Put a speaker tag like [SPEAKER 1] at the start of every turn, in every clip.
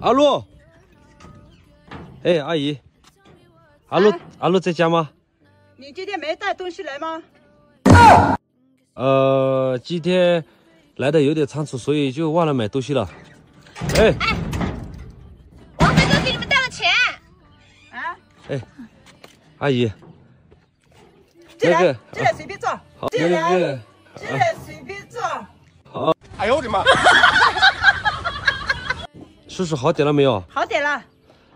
[SPEAKER 1] 阿路，哎，阿姨，阿路，阿路在家吗？
[SPEAKER 2] 你今天没带东西来吗？
[SPEAKER 1] 呃，今天来的有点仓促，所以就忘了买东西了。哎，
[SPEAKER 3] 王飞哥给你们带了钱。
[SPEAKER 2] 啊，
[SPEAKER 1] 哎，阿姨，
[SPEAKER 2] 进来，
[SPEAKER 1] 那个
[SPEAKER 2] 进来随便坐，
[SPEAKER 1] 好，
[SPEAKER 2] 进来，
[SPEAKER 1] 那个，
[SPEAKER 2] 进来随便坐。
[SPEAKER 4] 好哎呦我的妈！
[SPEAKER 1] 叔叔好点了没有？
[SPEAKER 2] 好点了，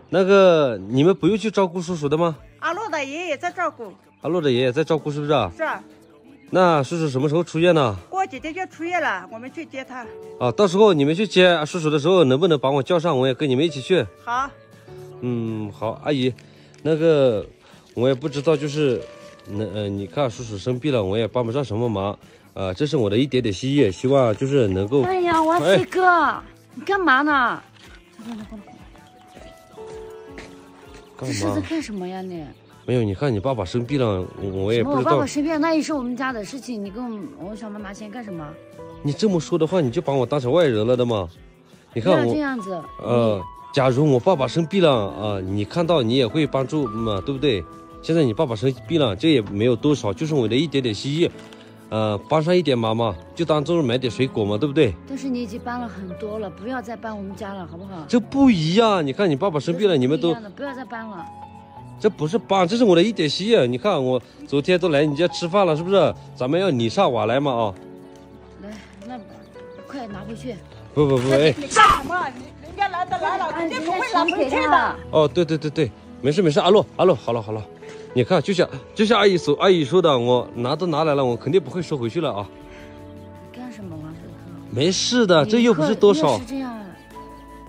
[SPEAKER 1] 那个你们不用去照顾叔叔的吗？
[SPEAKER 2] 阿洛的爷爷在照顾，
[SPEAKER 1] 阿洛的爷爷在照顾，是不是啊？
[SPEAKER 2] 是？
[SPEAKER 1] 那叔叔什么时候出院呢？
[SPEAKER 2] 过几天就出院了，我们去接他。
[SPEAKER 1] 啊，到时候你们去接叔叔的时候，能不能把我叫上？我也跟你们一起去。
[SPEAKER 2] 好，
[SPEAKER 1] 嗯，好，阿姨，那个我也不知道，就是，那呃，你看叔叔生病了，我也帮不上什么忙，啊、这是我的一点点心意，希望就是能够，
[SPEAKER 5] 哎呀，王飞哥，你干嘛呢？
[SPEAKER 1] 干
[SPEAKER 5] 这是在？干什么呀你？
[SPEAKER 1] 没有，你看你爸爸生病了，我我也不知道
[SPEAKER 5] 爸爸生病，那也是我们家的事情，你跟我我小妈拿钱干什么？
[SPEAKER 1] 你这么说的话，你就把我当成外人了的吗？你看我，
[SPEAKER 5] 这样子。
[SPEAKER 1] 呃，假如我爸爸生病了啊、你看到你也会帮助嘛，对不对？现在你爸爸生病了，这也没有多少，就是我的一点点心意，呃，帮上一点忙嘛，就当做是买点水果嘛，对不对？
[SPEAKER 5] 但是你已经搬了很多了，不要再搬我们家了，好不好？
[SPEAKER 1] 这不一样，你看你爸爸生病了，你们都
[SPEAKER 5] 不要再搬了。
[SPEAKER 1] 这不是帮，这是我的一点心意。你看我昨天都来你家吃饭了，是不是？咱们要礼尚往来嘛啊！
[SPEAKER 5] 来，那快拿回去。
[SPEAKER 1] 不不不，哎，
[SPEAKER 2] 你干什人家来都来了，肯定不会拿回去的。
[SPEAKER 1] 哦，对对对对，没事没事，阿洛阿洛，好了好了，你看就像就像阿姨说阿姨说的，我拿都拿来了，我肯定不会收回去了啊。
[SPEAKER 5] 干什么，王飞哥？
[SPEAKER 1] 没事的，这又不是多少
[SPEAKER 5] 是，这样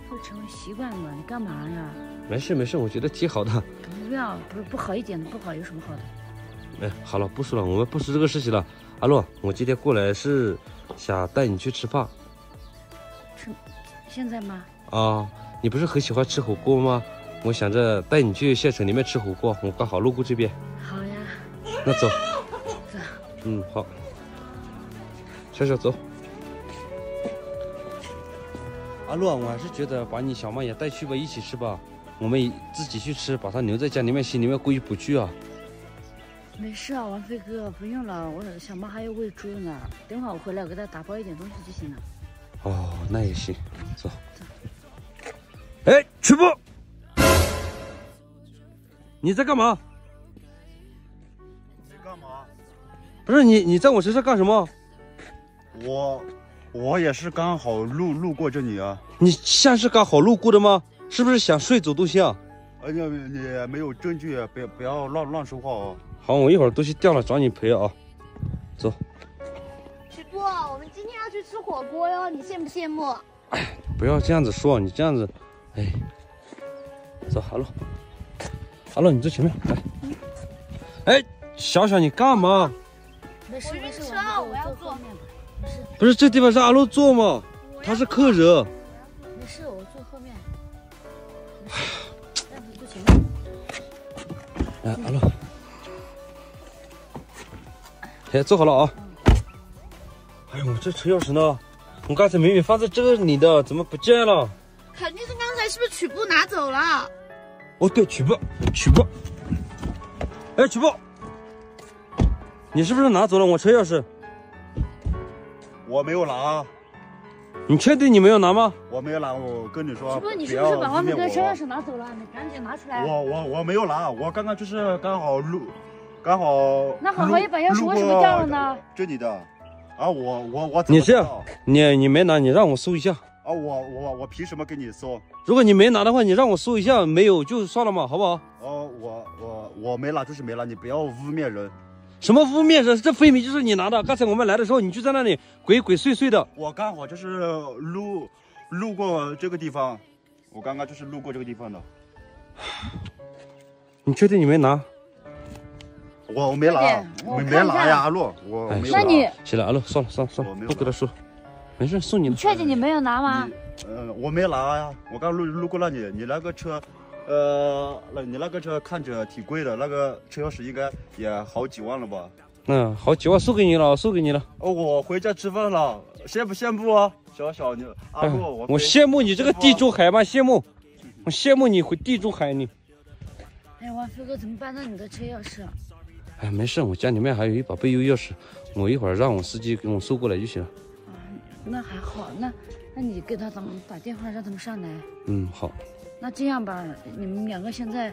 [SPEAKER 5] 会成为习惯的。你干嘛呀？
[SPEAKER 1] 没事没事，我觉得挺好的。
[SPEAKER 5] 不要，不不好一点的，不好有什么好的？
[SPEAKER 1] 哎，好了，不说了，我们不说这个事情了。阿洛，我今天过来是想带你去吃饭
[SPEAKER 5] 吃，现在吗？
[SPEAKER 1] 啊。你不是很喜欢吃火锅吗？我想着带你去县城里面吃火锅，我刚好路过这边。
[SPEAKER 5] 好呀，
[SPEAKER 1] 那走。走嗯，好。小小走。阿洛，我还是觉得把你小妈也带去吧，一起吃吧。我们自己去吃，把她留在家里面，心里面过意不去啊。
[SPEAKER 5] 没事啊，王飞哥，不用了，我小妈还要喂猪呢。等会儿我回来，我给她打包一点东西就行了。
[SPEAKER 1] 哦，那也行，走。哎，曲步，你在干嘛？
[SPEAKER 4] 你在干嘛？
[SPEAKER 1] 不是你，你在我身上干什么？
[SPEAKER 4] 我我也是刚好路路过这里啊。
[SPEAKER 1] 你像是刚好路过的吗？是不是想睡走东西啊？
[SPEAKER 4] 哎呀，你没有证据，不要不要乱乱说话哦。
[SPEAKER 1] 好，我一会儿东西掉了找你赔啊。走。
[SPEAKER 3] 许波，我们今天要去吃火锅哟，你羡不羡慕？
[SPEAKER 1] 哎不要这样子说，你这样子，哎，走，好喽，哈喽，你坐前面来。哎，小小，你干嘛？
[SPEAKER 5] 没事没事，
[SPEAKER 3] 我要坐
[SPEAKER 5] 坐后面吧。没事
[SPEAKER 1] 不是这地方是阿乐坐吗？他是客人。
[SPEAKER 5] 没事，我坐后面。没事让你坐前面。
[SPEAKER 1] 来，阿乐，哎，坐好了啊。哎呦，我这车钥匙呢？我刚才明明放在这里的，怎么不见了？
[SPEAKER 3] 肯定是刚才是不是曲布拿走了？
[SPEAKER 1] 哦，对，曲布，曲布。哎，曲布，你是不是拿走了我车钥匙？
[SPEAKER 4] 我没有拿，
[SPEAKER 1] 你确定你没有拿吗？
[SPEAKER 4] 我没有拿，我跟你说，
[SPEAKER 5] 不是你是不是把王飞
[SPEAKER 4] 污蔑我
[SPEAKER 5] 哥车钥匙拿走了？你赶紧拿出来。
[SPEAKER 4] 我我我没有拿，我刚刚就是刚好路，刚好
[SPEAKER 5] 那好好一把钥匙为什么掉了呢？
[SPEAKER 4] 这里的，啊，我我我
[SPEAKER 1] 你这样你你没拿，你让我搜一下。
[SPEAKER 4] 啊，我我我凭什么给你搜？
[SPEAKER 1] 如果你没拿的话，你让我搜一下，没有就算了嘛，好不好？
[SPEAKER 4] 哦，我我我没拿就是没拿，你不要污蔑人。
[SPEAKER 1] 什么污蔑人？这分明就是你拿的。刚才我们来的时候，你就在那里鬼鬼祟祟的。
[SPEAKER 4] 我刚好就是路路过这个地方，我刚刚就是路过这个地方的，
[SPEAKER 1] 你确定你没拿？
[SPEAKER 4] 我我没拿
[SPEAKER 5] 我
[SPEAKER 4] 没拿呀，阿洛，我
[SPEAKER 1] 哎
[SPEAKER 4] 没拿。
[SPEAKER 5] 那你
[SPEAKER 1] 行了，阿洛，算了算了算了不跟他说，没事，送你了。
[SPEAKER 5] 确定你没有拿吗？
[SPEAKER 4] 嗯、我没拿呀，我刚路路过那里，你那个车，呃，那你那个车看着挺贵的，那个车钥匙应该也好几万了吧？
[SPEAKER 1] 嗯，好，几万送给你了，送给你了。
[SPEAKER 4] 哦，我回家吃饭了，羡不羡慕啊？小小你阿
[SPEAKER 1] 哎
[SPEAKER 4] 木，我
[SPEAKER 1] 我羡慕你这个地中海吗？羡慕，我羡慕你回地中海你。
[SPEAKER 5] 哎，王飞哥怎么办？到你的车钥匙？
[SPEAKER 1] 哎，没事，我家里面还有一把备用钥匙，我一会儿让我司机给我送过来就行了。
[SPEAKER 5] 啊，那还好。那那你给他们打电话让他们上来。
[SPEAKER 1] 嗯，好，
[SPEAKER 5] 那这样吧，你们两个现在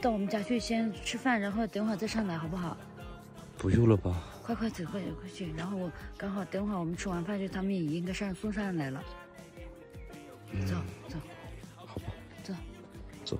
[SPEAKER 5] 到我们家去先吃饭，然后等会儿再上来，好不好？
[SPEAKER 1] 不用了吧？
[SPEAKER 5] 快快走，快点，快去。然后我刚好等会儿我们吃完饭就他们也应该上送上来了。走走
[SPEAKER 1] 好吧，
[SPEAKER 5] 走。
[SPEAKER 1] 走。